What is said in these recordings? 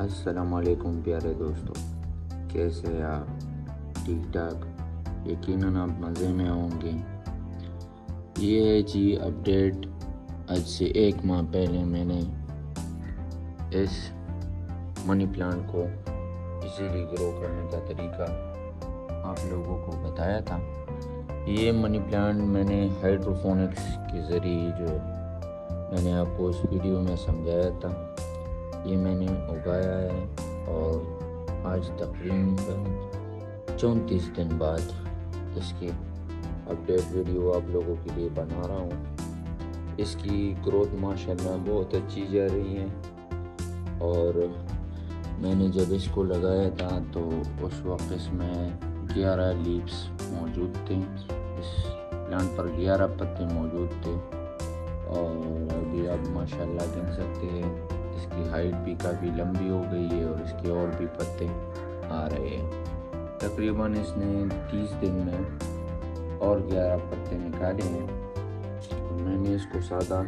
अस्सलाम वालेकुम प्यारे दोस्तों। कैसे हैं आप? ठीक ठाक? यकीनन आप मज़े में होंगे। ये है जी अपडेट आज से एक माह पहले मैंने इस मनी प्लांट को इजीली ग्रो करने का तरीका आप लोगों को बताया था। ये मनी प्लांट मैंने हाइड्रोफोनिक्स के ज़रिए जो मैंने आपको उस वीडियो में समझाया था। ये मैंने उगाया है और आज तकरीबन चौंतीस दिन बाद इसकी अपडेट वीडियो आप लोगों के लिए बना रहा हूँ। इसकी ग्रोथ माशाल्लाह बहुत अच्छी जा रही है। और मैंने जब इसको लगाया था तो उस वक्त इसमें ग्यारह लीव्स मौजूद थे। इस प्लांट पर ग्यारह पत्ते मौजूद थे। और अभी आप माशाल्लाह कह सकते हैं हाइट भी काफ़ी लंबी हो गई है और इसके और भी पत्ते आ रहे हैं। तकरीबन इसने 30 दिन में और 11 पत्ते निकाले हैं। मैंने इसको सादा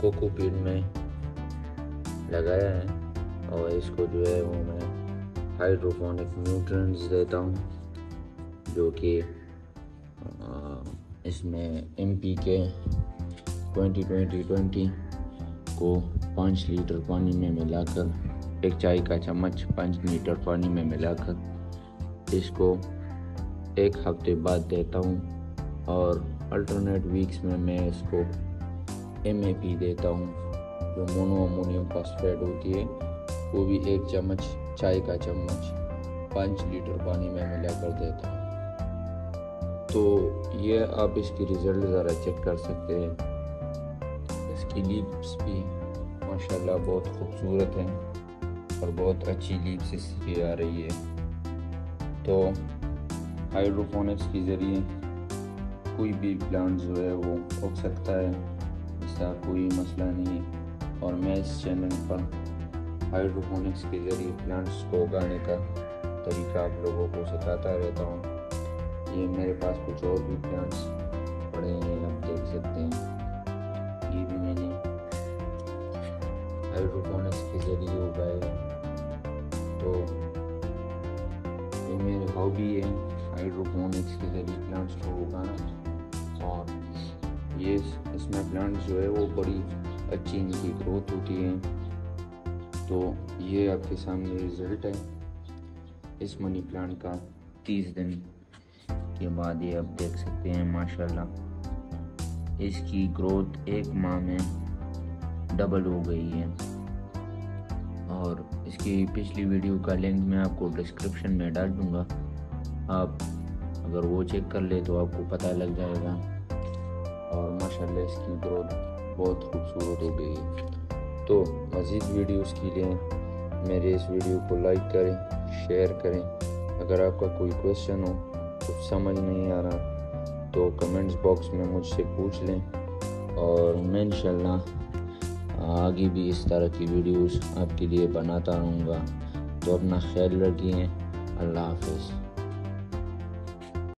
कोकोपीट में लगाया है और इसको जो है वो मैं हाइड्रोफोनिक न्यूट्रंस देता हूँ, जो कि इसमें M P K twenty twenty twenty को पाँच लीटर पानी में मिलाकर, एक चाय का चम्मच पाँच लीटर पानी में मिलाकर इसको एक हफ़्ते बाद देता हूँ और अल्टरनेट वीक्स में मैं इसको एम ए पी देता हूँ। जो मोनो अमोनियम फॉस्फेट होती है, वो भी एक चम्मच, चाय का चम्मच पाँच लीटर पानी में मिलाकर देता हूँ। तो ये आप इसकी रिज़ल्ट ज़रा चेक कर सकते हैं। इसकी लीव्स भी माशाल्लाह बहुत खूबसूरत हैं और बहुत अच्छी लीव्स इसकी आ रही है। तो हाइड्रोफोनिक्स के ज़रिए कोई भी प्लांट जो है वो उग सकता है इसका कोई मसला नहीं और मैं इस चैनल पर हाइड्रोफोनिक्स के ज़रिए प्लांट्स को उगाने का तरीका आप लोगों को सिखाता रहता हूँ। ये मेरे पास कुछ और भी प्लांट्स पड़े हैं, आप देख सकते हैं। ये भी मैंने हाइड्रोपोनिक्स के ज़रिए उगाए तो ये मेरी हॉबी है हाइड्रोपोनिक्स के ज़रिए प्लांट्स को उगाना। और ये इसमें प्लांट्स जो है वो बड़ी अच्छी इनकी ग्रोथ होती है। तो ये आपके सामने रिज़ल्ट है। इस मनी प्लांट का तीस दिन के बाद ये आप देख सकते हैं, माशाल्लाह। इसकी ग्रोथ एक माह में डबल हो गई है। और इसकी पिछली वीडियो का लिंक मैं आपको डिस्क्रिप्शन में डाल दूँगा। आप अगर वो चेक कर ले तो आपको पता लग जाएगा। और माशाल्लाह इसकी ग्रोथ बहुत खूबसूरत हो गई है। तो मज़ीद वीडियोस के लिए मेरे इस वीडियो को लाइक करें शेयर करें। अगर आपका कोई क्वेश्चन हो, कुछ समझ नहीं आ रहा तो कमेंट्स बॉक्स में मुझसे पूछ लें और मैं इन आगे भी इस तरह की वीडियोस आपके लिए बनाता रहूँगा। तो अपना ख्याल रखिए। अल्लाह हाफिज़।